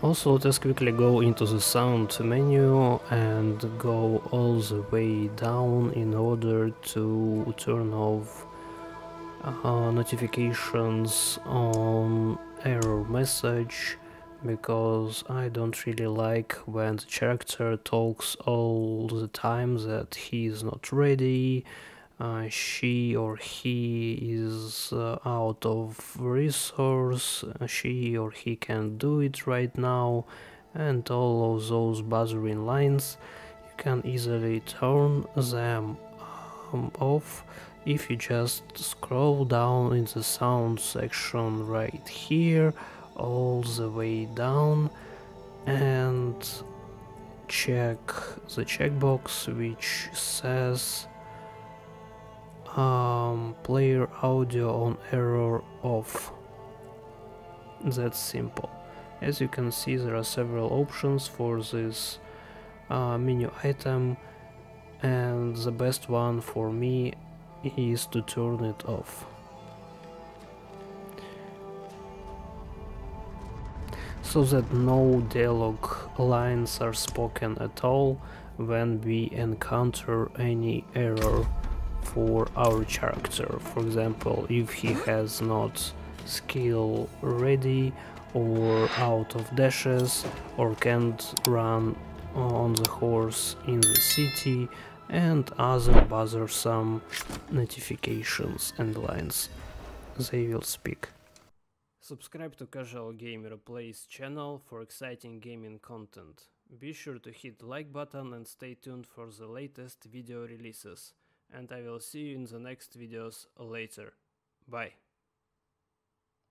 Also, let us quickly go into the sound menu and go all the way down in order to turn off uh, notifications on error message because I don't really like when the character talks all the time that he is not ready, uh, she or he is uh, out of resource, uh, she or he can't do it right now, and all of those buzzering lines you can easily turn them um, off if you just scroll down in the sound section right here all the way down and check the checkbox which says um, player audio on error off that's simple. As you can see there are several options for this uh, menu item and the best one for me is to turn it off. So that no dialogue lines are spoken at all when we encounter any error for our character. For example, if he has not skill ready or out of dashes or can't run on the horse in the city and other bothersome notifications and lines they will speak. Subscribe to Casual Gamer Plays channel for exciting gaming content. Be sure to hit like button and stay tuned for the latest video releases. And I will see you in the next videos later. Bye.